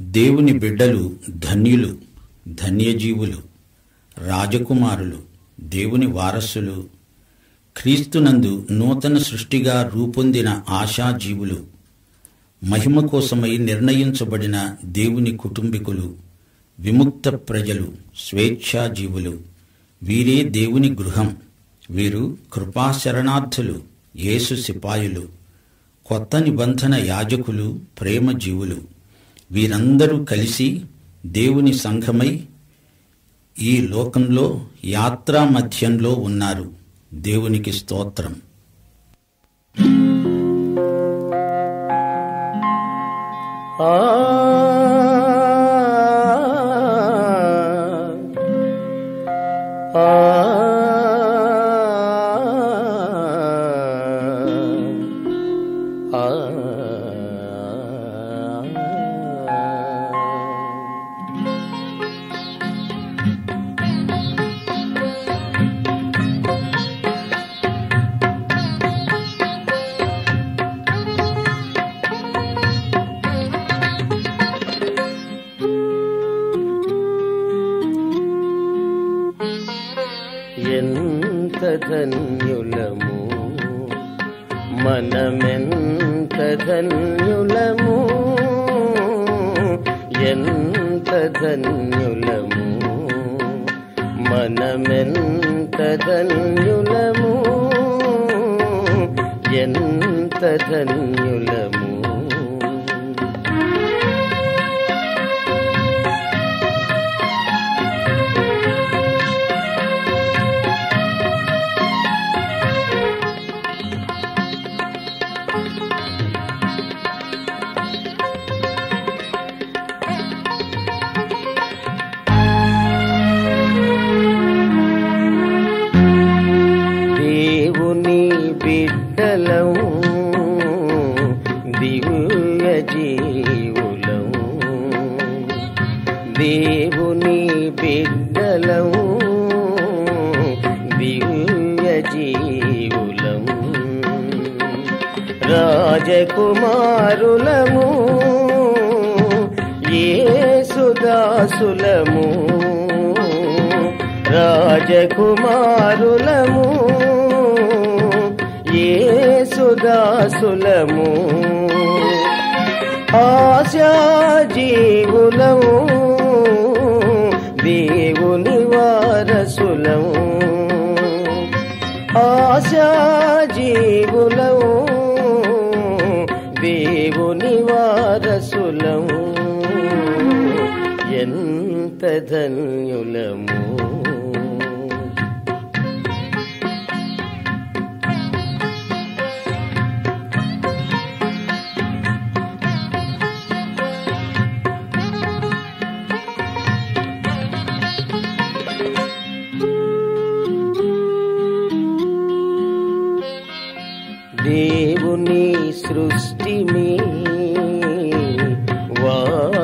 దేవుని బిడ్డలు ధన్యులు ధన్యజీవులు రాజకుమారులు దేవుని వారసులు క్రీస్తునందు నూతన సృష్టిగా రూపొందిన ఆశాజీవులు మహిమ కోసమై నిర్ణయించబడిన దేవుని కుటుంబీకులు విముక్త ప్రజలు స్వేచ్ఛాజీవులు. వీరే దేవుని గృహం. వీరు కృపాశరణార్థులు యేసు సిపాయులు కొత్త నిబంధన యాజకులు ప్రేమ జీవులు వీరందరూ కలిసి దేవుని సంఘమై ఈ లోకంలో యాత్రా మధ్యంలో ఉన్నారు. దేవునికి స్తోత్రం. ఆ మనమెంత ధన్యులము మనమెంత ధన్యులము ఎంత ధన్యులము మనమెంత ధన్యులము ఎంత ధన్యులము బిడ్డలం దివ్య జీవులం దేవుని బిడ్డలం దివ్య జీవులం రాజకుమారులము ఏసుదాసులము రాజకుమారులము దాసులము ఆశా జీవులము దేవుని వారసులము. ఆశా జీవులము దేవుని వారసులము. ఎంత ధన్యులము.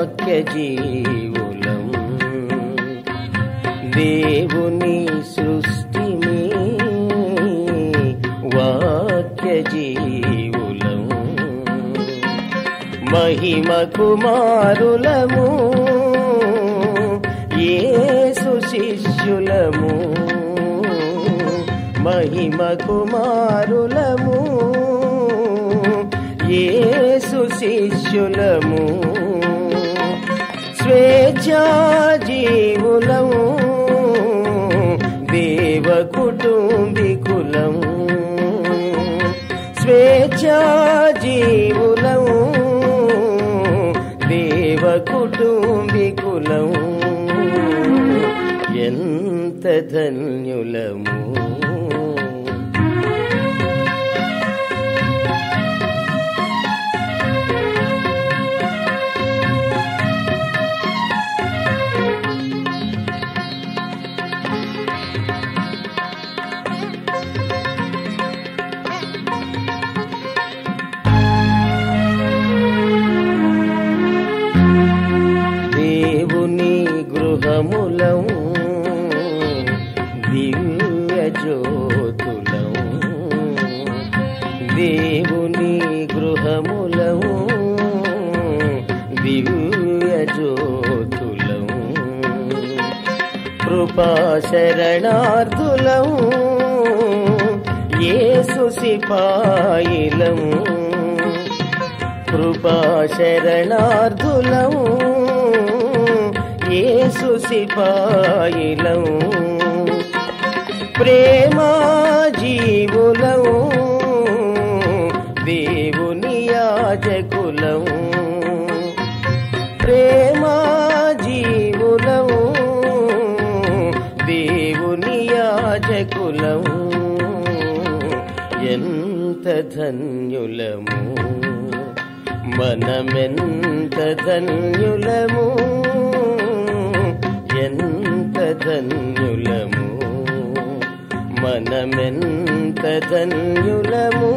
వాక్య జీవులం. దేవుని సృష్టిమి వాక్య జీవులం. మహిమ కుమారులము ఏసు శిష్యులము. మహిమ కుమారులము యేసు శిష్యులము. స్వేచ్ఛాజీవులము దేవ కుటుంబికులము? స్వేచ్ఛాజీవులము? దేవ కుటుంబికులము? ఎంత ధన్యులము? లోతులం దేవుని గృహములం. దివ్య జ్యోతులం. కృపాశరణార్థులం. ఏసు సిపాయిలం. కృపాశరణార్థులం. ఏసు సిపాయిలం. ప్రేమ జీవులం దేవుని యాజకులం ప్రేమ జీవులం దేవుని యాజకులం ఎంత ధన్యులము మనమెంత ధన్యులము. ఎంత ధన్యులము మనమెంత ధన్యులము?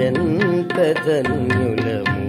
ఎంత ధన్యులము?